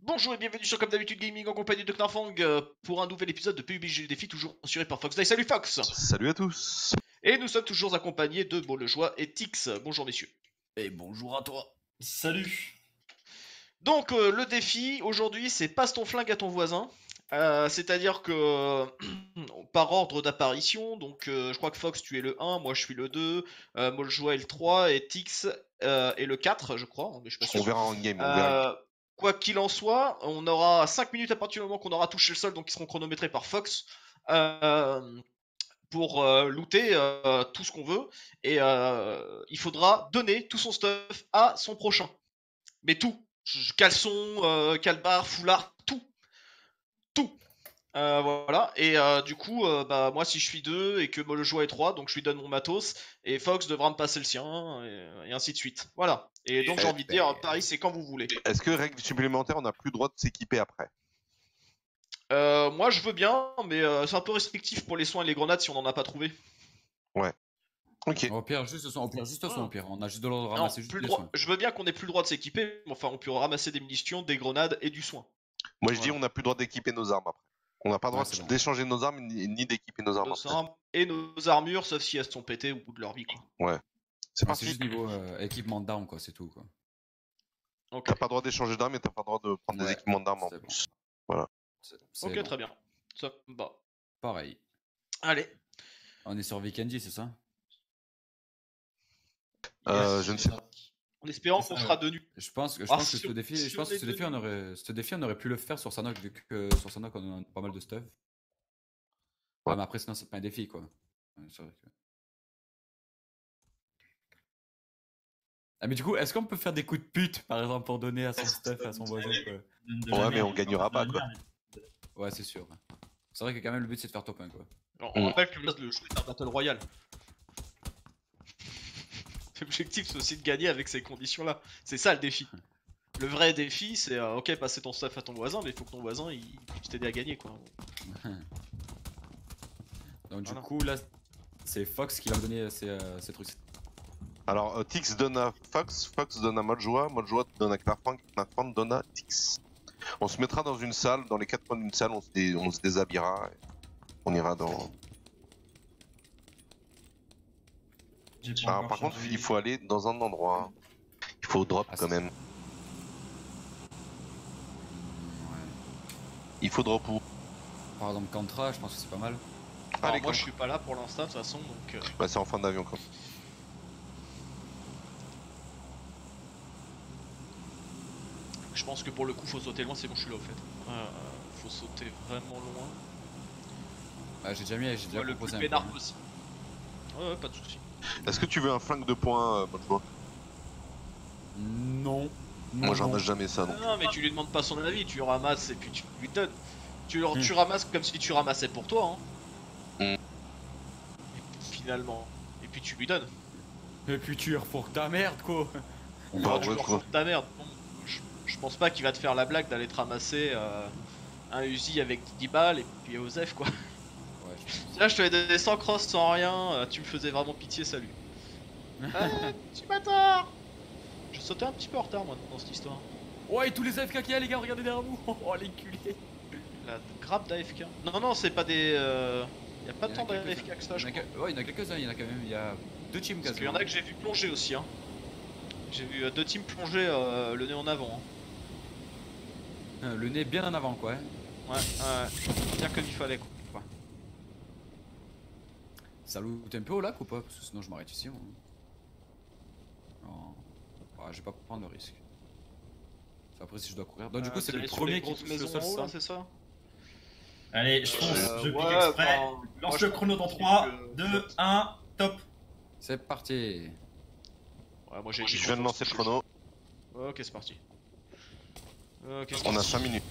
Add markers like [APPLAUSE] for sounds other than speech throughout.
Bonjour et bienvenue sur Comme d'habitude Gaming en compagnie de Knarfang euh, pour un nouvel épisode de PUBG Défi toujours assuré par Fox Day. Salut Fox Salut à tous Et nous sommes toujours accompagnés de le Joie et Tix. Bonjour messieurs. Et bonjour à toi. Salut Donc euh, le défi aujourd'hui c'est passe ton flingue à ton voisin. Euh, C'est-à-dire que [CLEARS THROAT] par ordre d'apparition, donc euh, je crois que Fox tu es le 1, moi je suis le 2, euh, moi le Joie est le 3 et Tix euh, est le 4 je crois. Mais je suis pas sûr. On verra en game, on verra. Quoi qu'il en soit, on aura 5 minutes à partir du moment qu'on aura touché le sol, donc qui seront chronométrés par Fox, euh, pour euh, looter euh, tout ce qu'on veut. Et il faudra donner tout son stuff à son prochain. Mais tout. Caleçon, calbar, foulard, tout. Tout. Voilà. Et du coup, bah, moi, si je suis 2 et que le joueur est 3, donc je lui donne mon matos, et Fox devra me passer le sien, et ainsi de suite. Voilà. Et donc, j'ai Eh envie de ben. dire, Paris, c'est quand vous voulez. Est-ce que règle supplémentaire, on n'a plus le droit de s'équiper après? Euh, moi, je veux bien, mais euh, c'est un peu restrictif pour les soins et les grenades si on en a pas trouvé. Ok. Au pire, juste son, au pire, juste son, au pire. On a juste de l'ordre de Non, ramasser juste plus droit- soins. Je veux bien qu'on ait plus le droit de s'équiper, mais enfin, on peut ramasser des munitions, des grenades et du soin. Moi je dis on n'a plus le droit d'équiper nos armes après. On n'a pas le droit Ouais, bon. d'échanger nos armes ni, ni d'équiper nos armes Nos armes et nos armures, sauf si elles sont pétées au bout de leur vie. Quoi. Ouais, C'est parti. juste niveau euh, équipement d'armes, quoi, c'est tout, quoi. T'as pas le droit d'échanger d'armes et t'as pas le droit de prendre des équipements d'armes en bon. plus. C'est ok, bon. très bien. Ça. Pareil. Allez. On est sur Vikendi, c'est ça? Euh, je ne sais pas. En espérant qu'on ça, sera de nu. Je pense, je Ah, pense que sur- ce défi, je pense que ce défi, on aurait, ce défi, on aurait pu le faire sur Sanok vu que sur Sanok on a pas mal de stuff. Ouais. Ouais, mais après sinon c'est pas un défi quoi. Ouais, c'est vrai que- Ah mais du coup, est-ce qu'on peut faire des coups de pute par exemple pour donner à son stuff à son voisin quoi Ouais, mais on gagnera pas, quoi. Ouais, c'est sûr. C'est vrai que quand même le but c'est de faire top 1 quoi. Alors, On rappelle que le le jeu est un Battle Royale. [LAUGHS] L'objectif, c'est aussi de gagner avec ces conditions-là. C'est ça le défi. Le vrai défi, c'est euh, ok, passer ton stuff à ton voisin, mais il faut que ton voisin il puisse t'aider à gagner quoi. [LAUGHS] Donc du Voilà. coup là, c'est Fox qui va me donner ces, euh, ces trucs. Alors euh, Tix donne à Fox, Fox donne à Moljoa, Moljoa donne à Knarfang donne à Tix. On se mettra dans une salle, dans les quatre coins d'une salle, on se, dé- on se déshabillera. et on ira dans. Alors, par contre, il faut aller dans un endroit. Il faut drop Ah, quand même. Il faut drop où? Par exemple Contra, je pense que c'est pas mal. Alors, Allez, moi je suis pas là pour l'instant de toute façon donc. euh, Bah, c'est en fin d'avion quand Je pense que pour le coup faut sauter loin, c'est bon je suis là au fait. Euh, faut sauter vraiment loin. Ah, j'ai déjà mis, j'ai déjà Ouais, le plus un possible. Ouais, ouais, pas de soucis. Est-ce que tu veux un flingue de poing, euh, Moljoa Non. Moi, j'en ai jamais ça. Non, Donc. non, mais tu lui demandes pas son avis, tu ramasses et puis tu lui donnes. Tu, Hmm. tu ramasses comme si tu ramassais pour toi, hein. Hmm. Et finalement. Et puis tu lui donnes. Et puis tu refourques ta merde quoi. On Bah, ouais, toujours quoi. ta merde. Bon, je, pense pas qu'il va te faire la blague d'aller te ramasser euh, un Uzi avec 10 balles et puis Osef quoi. Ouais, je... [LAUGHS] Là je te l'ai donné sans cross, sans rien, euh, tu me faisais vraiment pitié, salut. ah, [LAUGHS] petit bâtard Je sautais un petit peu en retard moi dans cette histoire. Ouais, tous les AFK qu'il y a les gars, regardez derrière vous. [LAUGHS] Oh les culés. La grappe d'AFK. Non, non, c'est pas des. Euh... Y a pas y tant d'AFK que ça, Il y je en a crois. que- Ouais, il y en a quelques-uns, il y en a quand même. Il y a deux teams Parce qu'il y quasiment. en a que j'ai vu plonger aussi, hein. J'ai vu deux teams plonger euh, le nez en avant. Hein. Euh, Le nez bien en avant quoi. hein. Ouais, ouais. Bien comme il fallait quoi. Ça loot un peu au lac ou pas? Parce que sinon je m'arrête ici. moi. Non. Ouais, je vais pas prendre le risque. Après si je dois courir. Donc du coup Euh, c'est le premier qui le sol, c'est ça? Allez, je fonce, Euh, je pique ouais, exprès. Lance moi, le chrono dans pense 3, que- 2, 1, top. C'est parti. Ouais, moi j'ai. Je viens de lancer le chrono. Ok, c'est parti. C'est On a parti. 5 minutes.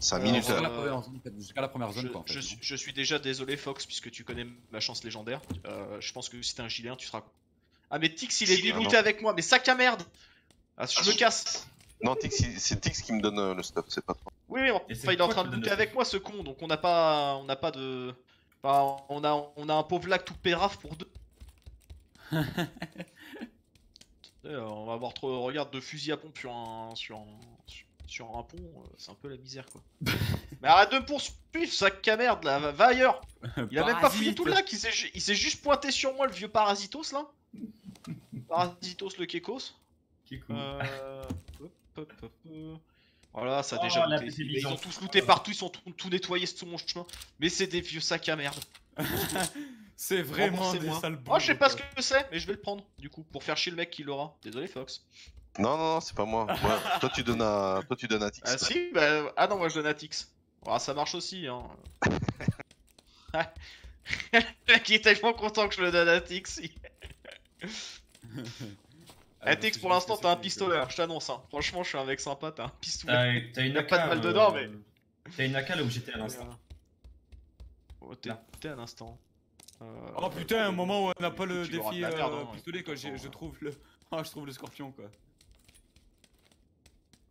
5 Euh, minutes. Jusqu'à euh, la première zone, en fait, jusqu'à la première zone Je, quoi en fait. je suis, je suis déjà désolé Fox puisque tu connais ma chance légendaire. Euh, je pense que si t'es un gilet 1 tu seras. Ah mais Tix il est venu Ah, avec moi mais sac à merde Ah je me casse Non, Tix, c'est Tix qui me donne euh, le stuff, c'est pas toi. Oui enfin il est en train de looter avec moi ce con donc on n'a pas on n'a pas de. Enfin, on a on a un pauvre lac tout péraf pour deux. [LAUGHS] On va avoir trop regarde deux fusils à pompe sur un sur un, Sur un pont, euh, c'est un peu la misère quoi. [LAUGHS] mais arrête de me poursuivre, sac à merde là, va, ailleurs [LAUGHS] Il a même pas fouillé tout le lac, il s'est ju- il s'est juste pointé sur moi le vieux Parasitos là Parasitos le Kekos. Euh, hop, hop, hop, hop. Voilà, ça a Oh, déjà Ils ont tous looté partout, ils sont tout, tout nettoyés sur mon chemin. Mais c'est des vieux sacs à merde. [LAUGHS] C'est vraiment des sales Moi, je sais pas ce que c'est, mais je vais le prendre du coup pour faire chier le mec qui l'aura. Désolé, Fox. Non, non, non, c'est pas moi. Moi, [LAUGHS] toi, tu donnes à, toi, tu donnes à Tix. Ah si, bah, ah non, moi je donne à Tix. Ah, ça marche aussi, hein. le [LAUGHS] mec [LAUGHS] il est tellement content que je le donne à Tix. Ah, Eh, Tix, pour l'instant, t'as un pistolet, hein, je t'annonce. Hein. Franchement, je suis un mec sympa, t'as un pistolet. T'as une AK. pas de mal euh, dedans, mais- T'as une AK là où j'étais à l'instant. Oh, t'es Là. t'es un instant. Euh, Oh putain, un moment où on n'a pas le défi la merde, euh, hein. pistolet quoi, je trouve le... Ah, [LAUGHS] je trouve le scorpion quoi.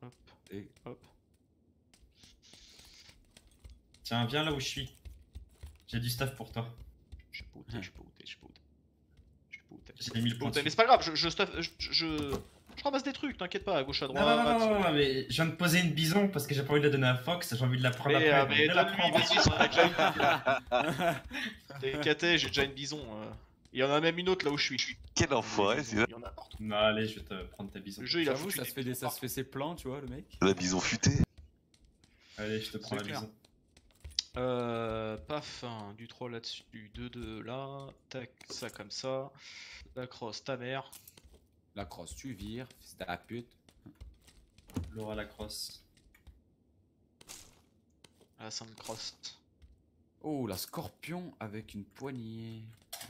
Hop, Et... hop. Tiens, viens là où je suis. J'ai du stuff pour toi. Je suis pas outé, je suis pas outé, je suis pas outé. Je suis pas outé. Mais c'est pas grave, je, je, stuff- je, je, je ramasse des trucs, t'inquiète pas, à gauche à droite. non, non, non, non, non, mais je viens de poser une bison parce que j'ai pas envie de la donner à Fox, j'ai envie de la prendre Mais, après. euh, donc mais la prendre. vas-y, a déjà une. T'es caté, j'ai déjà une bison. euh. Il y en a même une autre là où je suis. Quel enfoiré, Il c'est y en a partout. Non, allez, je vais te prendre ta bison. Le jeu il a foutu ça se fait des, bisons ça se fait ses plans, tu vois, le mec. la bison futée. Allez, je te prends C'est la clair. bison. Euh, paf, un, du 3 là-dessus, 2 2 là, tac, ça comme ça, la crosse, ta mère, La crosse, tu vires, fils de la pute. Laura Lacrosse. la sainte crosse. Oh, la scorpion avec une poignée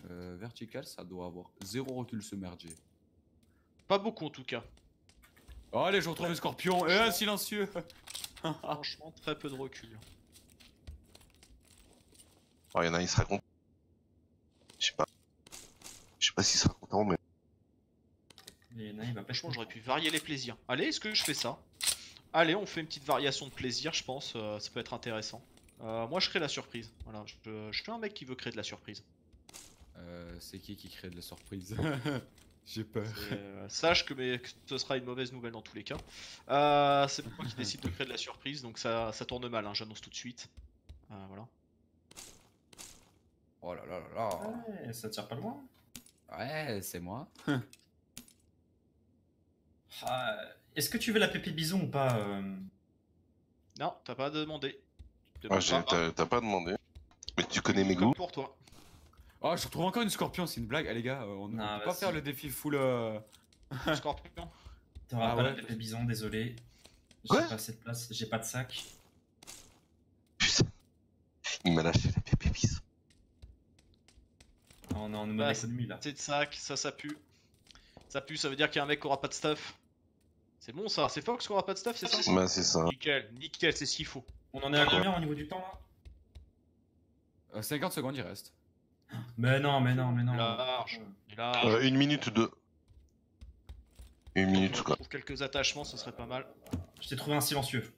euh, verticale, ça doit avoir zéro recul submergé. Pas beaucoup en tout cas, Oh, allez, je retrouve le scorpion et un silencieux. [LAUGHS] franchement très peu de recul. Alors, il y en a, il sera content. Je sais pas. Je sais pas s'il sera content, mais. Et non, il va pas Franchement j'aurais pu varier les plaisirs. Allez, est-ce que je fais ça? Allez, on fait une petite variation de plaisir, je pense, euh, ça peut être intéressant. Euh, moi je crée la surprise, voilà, je, je suis un mec qui veut créer de la surprise. Euh, c'est qui qui crée de la surprise? [LAUGHS] J'ai peur. Euh, sache que, mais, que ce sera une mauvaise nouvelle dans tous les cas. Euh, c'est moi qui décide de créer de la surprise, donc ça, ça tourne mal, hein, j'annonce tout de suite. Euh, voilà. Oh là là là là. Ouais, ça tire pas loin. Ouais, c'est moi. [LAUGHS] Ah, Est-ce que tu veux la pépé bison ou pas euh Non, t'as pas demandé. Ah, pas. t'as pas demandé. Mais tu connais mes goûts. pour toi. Oh, je retrouve encore une scorpion, c'est une blague. Ah, les gars, euh, on ne peut pas faire le défi full. euh, [LAUGHS] Scorpion. T'auras Ah pas ouais. la pépé bison, désolé. J'ai pas assez de place, j'ai pas de sac. Putain. Il m'a lâché la pépé bison. On est en mode Bah, économie là. C'est de sac, ça, ça pue. Ça pue, ça veut dire qu'il y a un mec qui aura pas de stuff. C'est bon ça, c'est Fox qui aura pas de stuff, c'est ça Bah, c'est ça. Nickel, nickel, c'est ce qu'il faut. On en est à combien au niveau du temps là euh, 50 secondes, il reste. Mais non, mais non, mais non. Large. Là, Euh, une minute ou deux. Une minute, quoi. trouve quelques attachements, ce serait pas mal. Je t'ai trouvé un silencieux.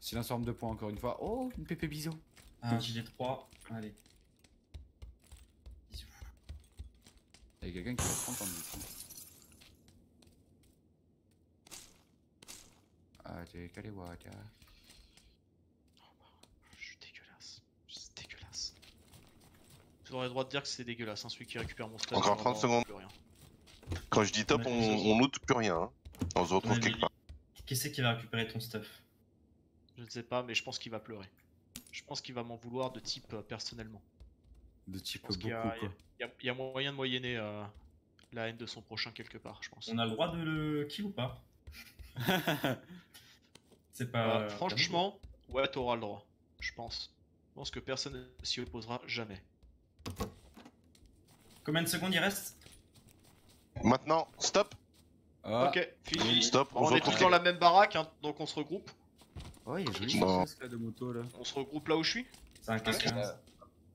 Silence forme de points encore une fois. Oh, une pépé bison. Un gilet 3. Allez. Bisous. Il y a quelqu'un qui va être content de lui. Ah, t'es calé, Waka. Je suis dégueulasse. C'est dégueulasse. Tu aurais le droit de dire que c'est dégueulasse, hein, celui qui récupère mon stuff. Encore c'est 30 vraiment secondes. plus rien. Quand je dis top, on, on loot plus rien. hein. On se retrouve Ouais, quelque part. Qui c'est qui va récupérer ton stuff? Je ne sais pas, mais je pense qu'il va pleurer. Je pense qu'il va m'en vouloir de type euh, personnellement. De type beaucoup, qu'il y a- quoi. Il y a, il y a moyen de moyenner euh, la haine de son prochain quelque part, je pense. On a le droit de le kill ou pas? [LAUGHS] C'est pas. Euh, franchement, ouais, t'auras le droit. Je pense. Je pense que personne ne s'y opposera jamais. Combien de secondes il reste? Maintenant, stop. Ah, Ok, fini. Stop, on est tous dans la même baraque, hein, donc on se regroupe. ouais, il est joli casque de moto là. On se regroupe là où je suis? C'est un casque. Euh,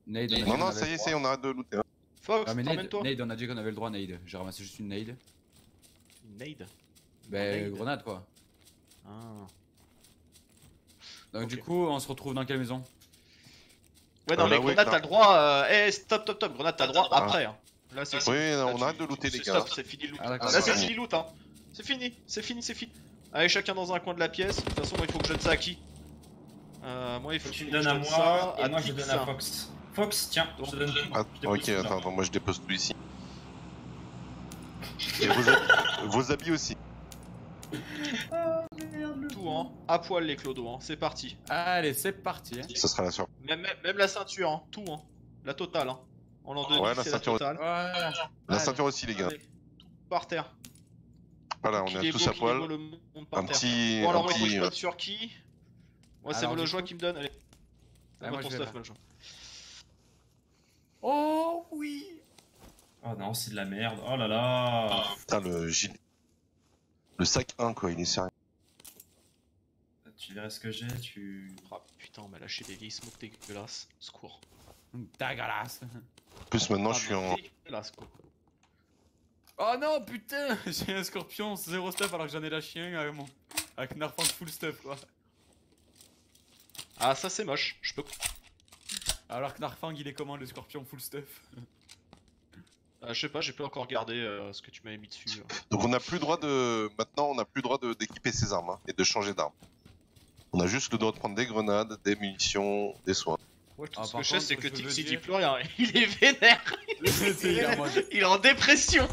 Nade, on a dit Non, non, ça y est, on arrête de looter. hein. Fox, Ah, mais Nade, emmène-toi. Nade, on a dit qu'on avait le droit, Nade. J'ai ramassé juste une Nade. Nade. Ben, Nade. grenade quoi. Ah. Donc, du coup, on se retrouve dans quelle maison? Ouais, non, Euh, mais ouais, grenade, t'as le droit. Euh... Eh, stop, stop, stop. Grenade, t'as le droit Ah. après. Hein. Là, c'est Oui, Là, on tu- arrête de looter, les gars. Stop, c'est fini loot. Ah. Là, c'est c'est fini loot, hein. C'est fini, c'est fini, c'est fini. Allez, chacun dans un coin de la pièce. De toute façon, moi, il faut que je donne ça à qui? Euh, Moi, il faut Faut que tu que me je donnes à donne moi, ça et à moi je donne à Fox. Fox, tiens, je te donne. Ah, ok, attends, attends, moi je dépose tout ici. Et [LAUGHS] vos habits aussi. Tout, hein. À poil, les clodos, hein. C'est parti. Allez, c'est parti. Hein. Ça sera la surprise. Même, même, même la ceinture, hein. Tout, hein. La totale, hein. En l'an 2000, Ouais, la c'est la ceinture- totale. Voilà. La Allez. ceinture aussi, les gars. Allez, tout par terre. Voilà, on est est tous beau, à qu'il est beau, poil. le monde par Un terre. petit. Bon, alors, un petit. je euh, vote sur qui Moi, c'est le joie coup- qui me donne. Allez. Ah, moi, ton stuff, là. Maljoie. Oh oui. Oh non, c'est de la merde. Oh là là. Putain, le gilet. Le sac 1, quoi, il est sérieux. Tu verrais ce que j'ai, tu. Ah putain, on m'a lâché des vieilles smokes dégueulasses. Secours. Dégueulasse. En plus, maintenant, Ah, je suis en. dégueulasse, quoi. Oh non, putain [LAUGHS] J'ai un scorpion, zéro stuff alors que j'en ai la chien avec mon... Avec Narfang full stuff quoi. Ah, ça c'est moche. Je peux. Alors que Narfang il est comment le scorpion full stuff? Ah, je sais pas, j'ai pas encore regardé euh, ce que tu m'avais mis dessus. euh. Donc, on n'a plus le droit de. Maintenant, on n'a plus le droit de- d'équiper ses armes hein, et de changer d'arme. On a juste le droit de prendre des grenades, des munitions, des soins. Ouais, tout Ah, ce que je sais, c'est que je veux Tix il dit plus rien. Il est vénère. Il est en dépression.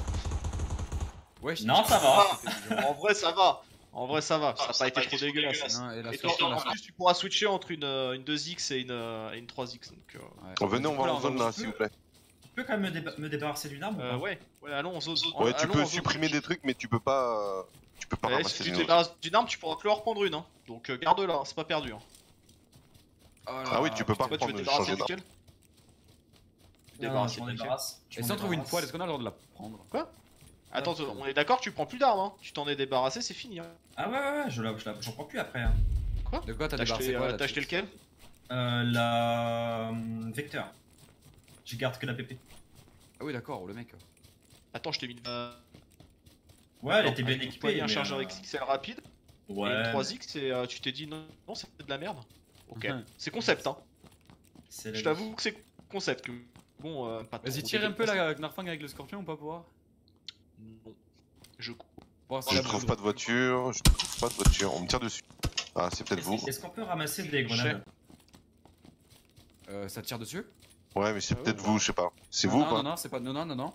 Ouais, je- Non, ça va. En vrai, ça va. En vrai, ça va. Ça n'a pas été trop dégueulasse. Non, et la Et toi, scorpion, en plus, tu pourras switcher entre une, euh, une 2X et une, euh, et une 3X. Donc, euh, Ouais. Venez, on va en zone là, s'il vous plaît. Ah, Tu peux quand même me, déba- me débarrasser d'une arme ou euh, pas? ouais, ouais, allons en zone. Ouais, tu peux supprimer des trucs, mais tu peux pas. Euh, Tu peux pas Ouais, ramasser si tu te débarrasses d'une arme, tu pourras que leur reprendre une. Hein. Donc, euh, garde-la, hein, c'est pas perdu. Hein. Oh là Ah oui, tu peux pas tu reprendre, te débarrasser changer d'arme. duquel Non, non, Débarrasser je m'en duquel débarrasse. Je Et si on trouve une poêle, est-ce qu'on a le droit de la prendre? Attends, on est d'accord, tu prends plus d'armes. Hein. Tu t'en es débarrassé, c'est fini. Hein. Ah ouais, ouais, ouais, je la- je la- j'en prends plus après. hein. De quoi t'as débarrassé acheté, quoi euh, là, t'as acheté lequel? Euh, la. hum, Vecteur. Je garde que la PP. Ah oui d'accord, le mec. Attends, je t'ai mis une. euh, Ouais, elle était bien avec une équipée. poignée, un chargeur euh, XXL rapide et Ouais. une 3X et euh, tu t'es dit non, non c'est de la merde. Ok. Mhm. C'est concept, hein. Je t'avoue que c'est concept. Que... Bon, euh, pas Vas-y tire un peu la avec Narfang avec le scorpion ou pas pour voir Non. Je si Je trouve pas de voiture, je trouve pas de voiture. On me tire dessus. Ah, c'est peut-être vous. est-ce qu'on peut ramasser des grenades Euh, ça tire dessus Ouais, mais c'est Ah peut-être ouais. vous, je sais pas. C'est non, vous ou Non, pas non, non, c'est pas. Non, non, non, non.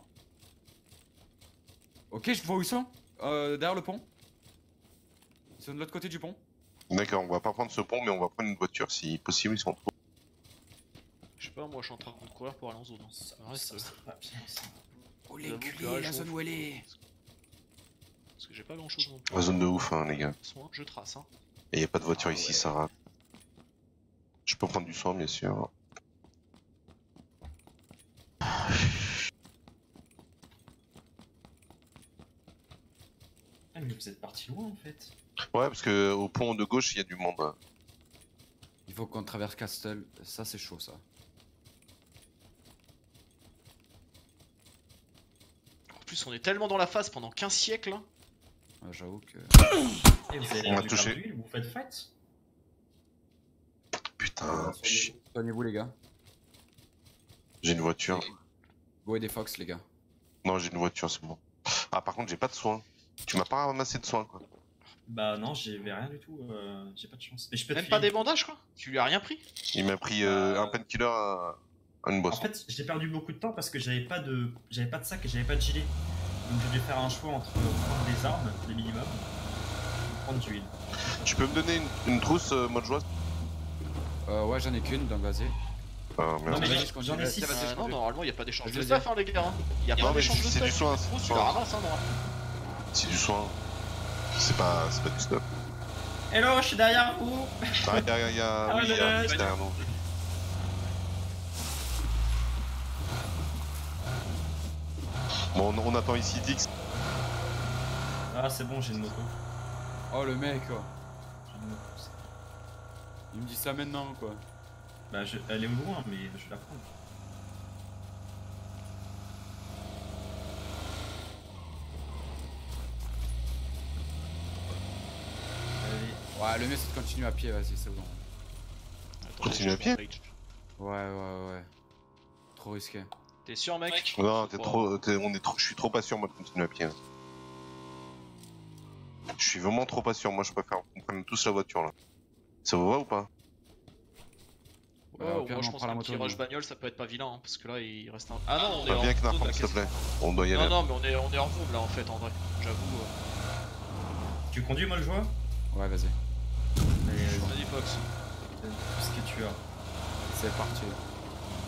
Ok, je vois où ils sont. Euh, derrière le pont. Ils sont de l'autre côté du pont. D'accord, on va pas prendre ce pont, mais on va prendre une voiture si possible, ils sont trop. Je sais pas, moi je suis en train de courir pour aller en zone. hein. Ça, Reste, ça, euh, ça va bien, ça. Oh là, je trouve- où elle est Parce que j'ai pas grand chose non plus. La zone de ouf, hein, les gars. Soin, je trace. Hein. Et y a pas de voiture Ah ici, ouais. ça rate. Je peux prendre du soin, bien sûr. Mais vous êtes parti loin en fait. Ouais, parce que au pont de gauche, il y a du monde. Il faut qu'on traverse Castle. Ça, c'est chaud, ça. En plus, on est tellement dans la phase pendant 15 siècles. hein. Ouais, J'avoue que. Et vous avez On a touché. vous faites fight Putain, chi- Soignez-vous, les gars. j'ai une voiture. Go et des fox, les gars. Non, j'ai une voiture, c'est bon. Ah, par contre, j'ai pas de soins. Tu m'as pas ramassé de soins, quoi. Bah non, j'avais rien du tout, euh, j'ai pas de chance. Mais je peux Même pas des bandages quoi Tu lui as rien pris Il m'a pris euh, Euh, un painkiller, un... une En boisson. fait, j'ai perdu beaucoup de temps parce que j'avais pas de j'avais pas de sac et j'avais pas de gilet. Donc j'ai dû faire un choix entre prendre des armes, des minimums, ou prendre du heal. Tu peux me donner une, une trousse, euh, mode joie Euh, ouais, j'en ai qu'une, donc vas-y. Ah, Non, mais Vas-y, j'en- je continue. j'en ai six. Ça va, Euh, je Non, normalement, il y a pas d'échange Je de veux stuff, hein, les gars. hein. Il y a Non, pas mais d'échange de c'est du soin, Tu c'est du tu soin. la ramasses, hein. C'est du soin. C'est pas, c'est pas du stuff. Hello, je suis derrière vous Ah, y a, y a, Ah, oui, y a un le- fils derrière nous. Bon, on, on attend ici Dix. Ah c'est bon, j'ai une moto. Oh, le mec, quoi. J'ai une moto. Il me dit ça maintenant, quoi. Bah je- elle est loin, mais je vais la prendre. Ouais, le mieux, c'est de continuer à pied, vas-y, c'est bon. Attends, Continue à pied. Ouais, ouais, ouais. Trop risqué. T'es sûr, mec Non, t'es trop, on est trop, je suis trop pas sûr moi de continuer à pied. Je suis vraiment trop pas sûr. Moi, je préfère qu'on prenne tous la voiture là. Ça vous va ou pas Ouais, Ouais, au pire, moi je pense qu'un petit rush bagnole ça peut être pas vilain hein, parce que là il reste un. Ah non, on est Bah, en Viens s'il te plaît. On doit y aller. Non, non, mais on est, on est hors zone là en fait en vrai. J'avoue. Tu conduis, moi, le joueur? Ouais, vas-y. Vas-y Fox. Ce que tu as. C'est parti.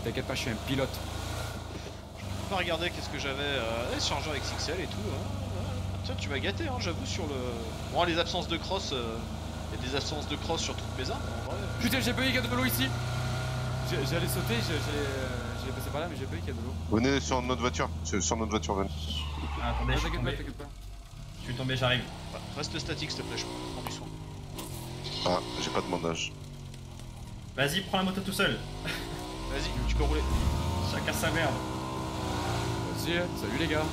T'inquiète pas, je suis un pilote. Je peux pas regarder qu'est-ce que j'avais. Euh... ouais, chargeur XXL et tout. hein, ouais. Tiens, tu m'as gâté, hein, j'avoue, sur le. Bon, les absences de cross. euh, Il y a des absences de cross sur toutes mes armes en vrai. Putain, j'ai payé qu'il y a de l'eau ici. J'ai- J'allais sauter, j'ai- j'allais euh, passer par là, mais j'ai payé qu'il y a de l'eau. Venez sur notre voiture. Sur notre voiture, venez. Ah, attendez, Ah, je suis T'inquiète pas, tombé. t'inquiète pas. Je suis tombé, j'arrive. Ouais, Reste statique s'il te plaît, je soin. Ah, j'ai pas de bandage. Vas-y, prends la moto tout seul. Vas-y, tu peux rouler. Chacun sa merde. Vas-y, salut les gars.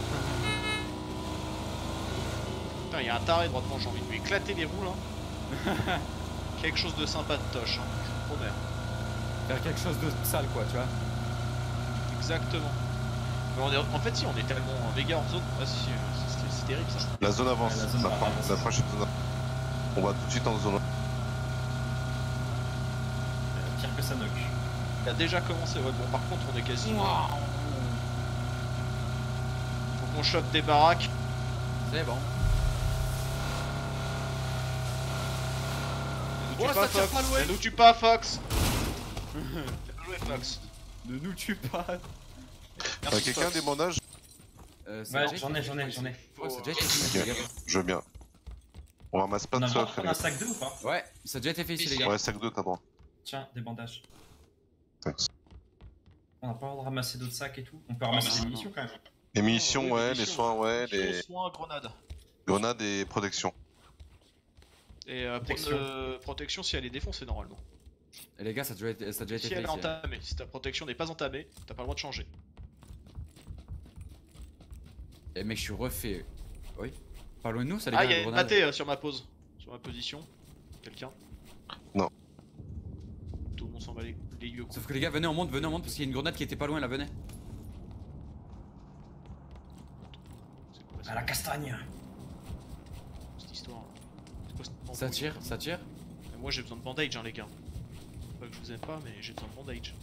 Putain, il y a un taré droitement, j'ai envie de lui éclater les roues là. [LAUGHS] Quelque chose de sympa de toche, hein, je vous promets. Faire quelque chose de sale, quoi, tu vois. Exactement. Mais on est, en fait, si, on est tellement méga hors zone. Ah, si, c'est- terrible ça. La zone avance. Ouais, la zone la, avance. la prochaine zone. On va tout de suite en zone. Euh, Pire que ça knock. Il a déjà commencé, ouais, bon, par contre, on est quasi. Faut qu'on chope des baraques. C'est bon. Ne nous Ouais, tue pas, ça tire Fox. pas loin. Ne nous tue pas, Fox. [LAUGHS] Fox. Ne nous tue pas. T'as quelqu'un Fox. des bandages Euh, a Ouais, j'en ai, j'en ai, j'en ai. Ouais, ça a déjà été fait, Ok. les gars. Je veux bien. On ramasse plein On de a soif. prendre un sac 2 ou pas Ouais, ça a déjà été fait ici, les gars. Ouais, sac 2, t'as droit. Tiens, des bandages. On n'a pas le droit de ramasser d'autres sacs et tout. On peut ramasser non, des munitions quand même. Les munitions, ouais, les soins, ouais, Les les soins, grenades. grenades et protection. Et euh, Protection. si elle est défoncée normalement. Et les gars, ça a déjà été, ça a déjà été Si fait elle est hein. entamée, si ta protection n'est pas entamée, t'as pas le droit de changer. Et mec, je suis refait. Oui. Pas loin de nous, ça les Ah, gars, il y a la une pâtée euh, sur ma pose. Sur ma position. Quelqu'un? Non. Tout le monde s'en bat les, quoi. Sauf que les gars, venez, on monte, venez, on monte parce qu'il y a une grenade qui était pas loin là, venez. C'est quoi, À la castagne. cette histoire là C'est quoi cette Ça tire, ça tire. Et Moi j'ai besoin de bandage, hein, les gars. Pas que je vous aime pas, mais j'ai besoin de bandage.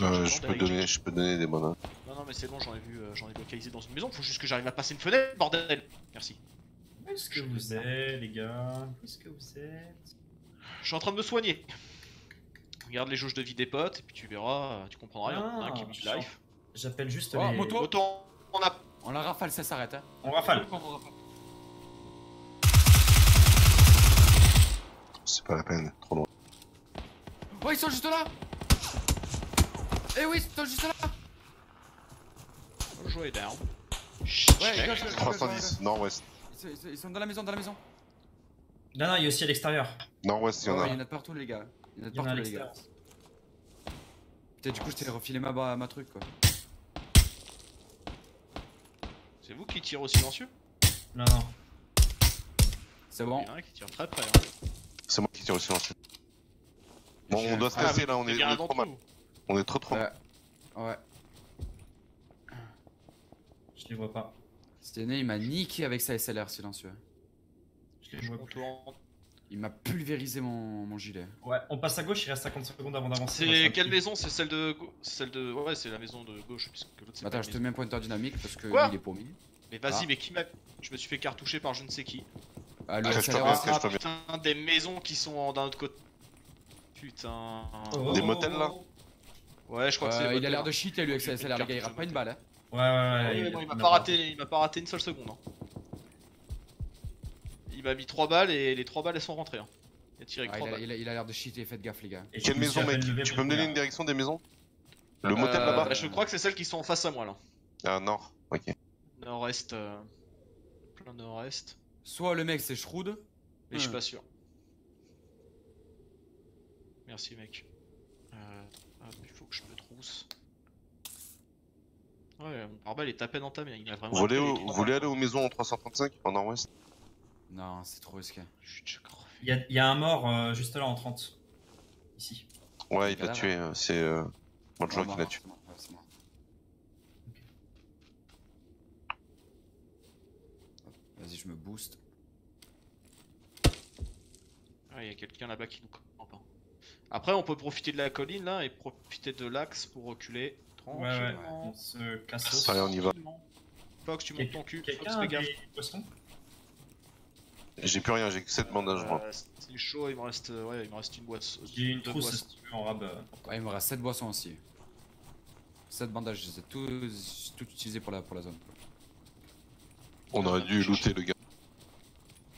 Euh, je peux donner, je peux donner des bandages. Non, non, mais c'est bon, j'en ai vu, euh, j'en ai localisé dans une maison. Faut juste que j'arrive à passer une fenêtre, bordel. Merci. Où est-ce que vous êtes, les gars? Où est-ce que vous êtes? Je suis en train de me soigner. Regarde les jauges de vie des potes, et puis tu verras, euh, tu comprendras rien. Ah, Un qui life. J'appelle juste Oh, les... moto. On a. On la rafale, ça s'arrête. Hein. On rafale. C'est pas la peine, trop loin. Oh, ils sont juste là Eh oui, ils sont juste là Jouer down. Ouais, gauche, gauche, 310, nord-ouest. Ils sont, dans la maison, dans la maison. Non, non, il y a aussi à l'extérieur. Nord-ouest, il y en a. il y en a de partout, les gars. Il y en a de Il partout, les gars. Putain, du coup, je t'ai refilé ma, ma, ma truc, quoi. C'est vous qui tirez au silencieux Non, non. C'est Il bon. y en a un qui tire très près. Hein. C'est moi qui tire au silencieux. Bon, on doit se casser là, on il est, on trop mal. On est trop trop mal. Ouais. Ouais. Je les vois pas. Stené, il m'a niqué avec sa SLR silencieux. Je les vois plus. Il m'a pulvérisé mon, mon gilet. Ouais, on passe à gauche, il reste 50 secondes avant d'avancer. C'est quelle maison? C'est celle de. Celle de. Ouais, c'est la maison de gauche, puisque l'autre c'est pas Attends, je te mets un pointeur dynamique parce que Quoi? il est paumé. Mais vas-y, Ah. mais qui m'a. Je me suis fait cartoucher par je ne sais qui. Ah, le Ah, je te putain, des maisons qui sont d'un autre côté. Putain. Oh. Des motels, là? Ouais, je crois que c'est. Euh, il a l'air de cheater lui avec sa SLR, les gars, il rate pas une balle. Hein. Ouais, ouais, ouais. il- Ouais, non, il m'a on a pas raté, il m'a pas raté une seule seconde. hein. Il m'a mis 3 balles et les 3 balles elles sont rentrées. Hein. Il a tiré Ah, il, 3 a, balles. il a- il a l'air de cheater, faites gaffe, les gars. Et Quelle maison, mec Tu peux me donner une direction des maisons? Le motel Euh, là-bas? bah, Je crois que c'est celles qui sont face à moi là. Ah, nord. Ok. Nord-est. euh, Plein nord-est. Soit le mec c'est Shroud, Mais je suis Hmm. pas sûr. Merci mec. Euh, hop, il faut que je me trousse. Ouais, mon pare-balles est à peine entamé. Il a vraiment. Vous voulez, au- vous aller aux maisons en 335 en nord-ouest? Non, c'est trop risqué. Il y a, il y a un mort euh, juste là en 30. Ici. Ouais, il l'a Là, tué. euh, C'est euh, Ouais, qui l'a tué. Vas-y, je me booste. Ah, il y a quelqu'un là-bas qui nous campe. hein. Après, on peut profiter de la colline là et profiter de l'axe pour reculer Ouais, ouais, on se casse Allez, on y va. Fox, tu montes ton cul. Fox, fais gaffe. des poissons J'ai plus rien, j'ai que 7 bandages moi. Euh, c'est chaud, il me reste, euh, ouais, il me reste une boîte. J'ai une trousse si tu veux en rab. euh. Ouais, il me reste 7 boissons aussi. 7 bandages, je les ai tous, tout utilisés pour la, pour la zone. On aurait dû looter le gars.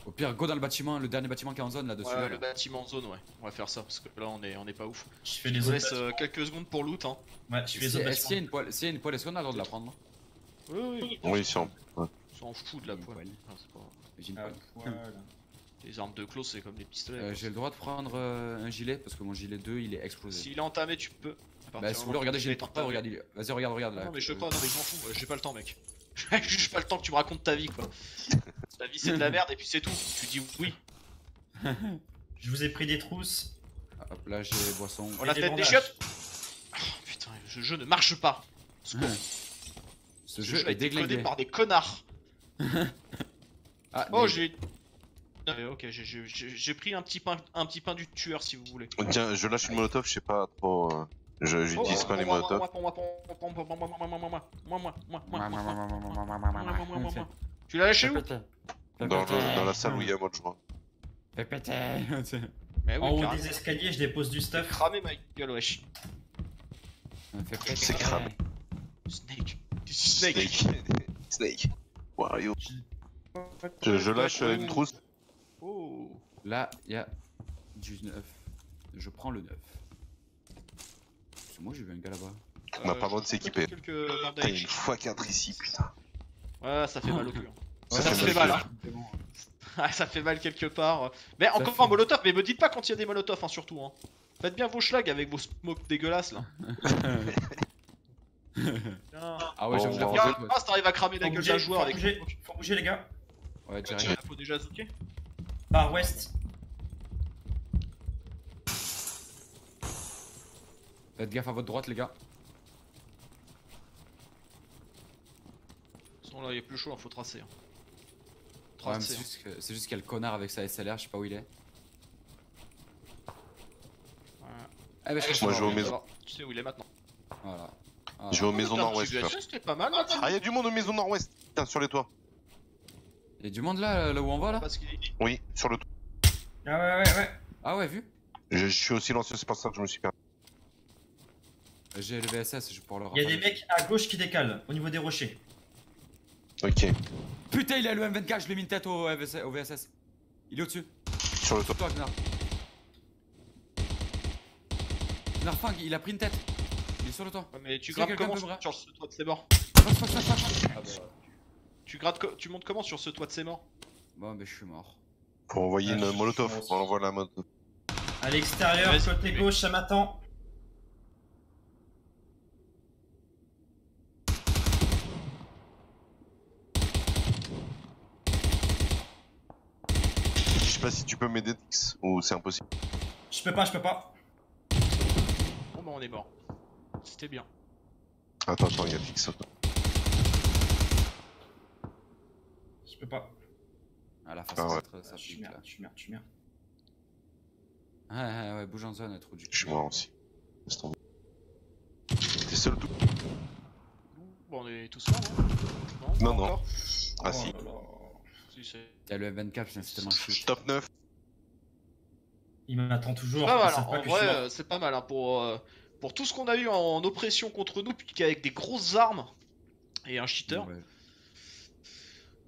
Au pire, go dans le bâtiment, le dernier bâtiment qui est en zone là-dessus. Ouais, là, le là. bâtiment zone, ouais. On va faire ça parce que là, on est, on est pas ouf. Je fais les laisse euh, quelques secondes pour loot. Hein. Ouais, je fais les Si- autres qu'il y a une poêle, s'il y a une poêle, est-ce qu'on a le droit de la prendre Oui, oui. Oui, si on. On s'en fout de la poêle. Ah, pas- J'ai une Ah, poêle. voilà. [LAUGHS] Les armes de close, c'est comme des pistolets. Euh. J'ai le droit de prendre euh, un gilet parce que mon gilet 2 il est explosé. S'il est entamé, tu peux. Bah, si vous voulez, regardez, j'ai les est pas, vas-y, regarde, regarde là. Non, mais je sais pas, non, mais je m'en fous, j'ai pas le temps, mec. [LAUGHS] J'ai juste pas le temps que tu me racontes ta vie, quoi. [LAUGHS] Ta vie, c'est de la merde, et puis c'est tout. Tu dis oui. Je vous ai pris des trousses. Hop, là j'ai les boissons. On et la des tête des chiottes Oh, Putain, ce jeu ne marche pas. Ce Ce jeu jeu a est été codé par des connards oh, j'ai. Ok, j'ai pris un petit, pain, un petit pain du tueur si vous voulez. Tiens, je lâche une molotov, je sais pas trop. Euh... Je, pas les molotov. Tu l'as lâché où dans, dans la salle où il y a mode, je crois. Fais péter oui, En haut des escaliers, je dépose du stuff. Cramé ma gueule, wesh. C'est cramé. Snake. Snake. Snake. Snake. Wario. Je, je lâche euh, une trousse. Oh. Là, il y a du 9. Je prends le 9. C'est moi, j'ai vu un gars là-bas. On n'a pas le droit de s'équiper. Une fois 4 ici, putain. Ouais, ça fait mal au cul. hein. Ça Ça fait fait mal. mal, hein. Ah, ça fait mal quelque part. Mais encore fait- un molotov, mais me dites pas quand il y a des molotovs, hein, surtout. Hein. Faites bien vos schlags avec vos smokes dégueulasses là. [LAUGHS] [LAUGHS] Ah ouais, j'avoue, Oh. la ah, si t'arrives à cramer la gueule d'un joueur avec faut bouger les gars. Ouais, direct. Faut déjà zooker. Par ouest. Faites gaffe à votre droite, les gars. De toute façon, là, il est plus chaud, hein, faut tracer. hein. Tracer. c'est juste qu'il y a le connard avec sa SLR, je sais pas où il est. hein. Ouais. Eh ben, je Moi, que je vais aux maisons. Tu sais où il est maintenant. Voilà. Ah. Je vais aux maisons Putain, nord-ouest. pas mal là. Ah, il y a du monde aux maisons nord-ouest. Putain, sur les toits. Il y a du monde là, là où on va là Oui, sur le toit. Ah ouais, ouais, ouais. Ah ouais, vu Je, je suis au silencieux, c'est pour ça que je me suis perdu. J'ai le VSS, je vais pouvoir le Il y a des mecs à gauche qui décalent au niveau des rochers. Ok, Putain, il a le M24, je lui ai mis une tête au, VSS, au VSS. Il est au-dessus. sur le toit. Toi, Gnar. Gnar Fang, il a pris une tête. Est sur le toit. Ouais, mais tu grattes comment vrai sur ce toit de ses morts. Ah bah. Tu grattes co- tu montes comment sur ce toit de ses morts Bon, bah, je suis mort. Faut envoyer Ah, une molotov. On envoie la mode. À l'extérieur, côté mais- gauche, ça m'attend. Je sais pas si tu peux m'aider, Tix, ou c'est impossible. Je peux pas, je peux pas. Bon bah on est mort. C'était bien. Attends, attends, il y a Tix. Je peux pas. Ah, la face Ah ouais. ça Je suis pique là. merde, je suis merde, je suis merde. Ouais, ouais, ouais, bouge en zone, trop du Je suis mort aussi. Laisse tomber. T'es seul tout Bon on est tous morts hein Non, pas non. encore Ah Oh si. a le M24, putain, c'est tellement chute. Top 9. Il m'attend toujours. Pas ils mal, hein. pas en je vrai euh, c'est pas mal hein, pour, euh, pour tout ce qu'on a eu en oppression contre nous, puis qu'avec des grosses armes et un cheater, Ouais.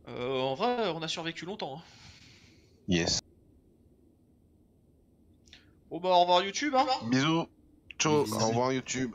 euh, en vrai on a survécu longtemps. Hein. Yes. Bon bah au revoir YouTube hein Bisous. Ciao. Bisous. Au revoir YouTube.